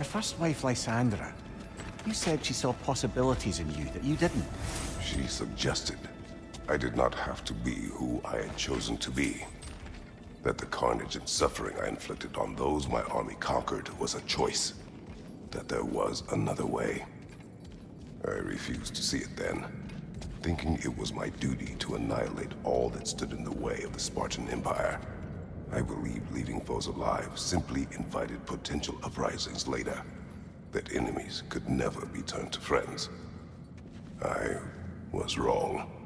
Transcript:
Your first wife, Lysandra, you said she saw possibilities in you that you didn't. She suggested I did not have to be who I had chosen to be. That the carnage and suffering I inflicted on those my army conquered was a choice. That there was another way. I refused to see it then, thinking it was my duty to annihilate all that stood in the way of the Spartan Empire. I believed leaving foes alive simply invited potential uprisings later. That enemies could never be turned to friends. I was wrong.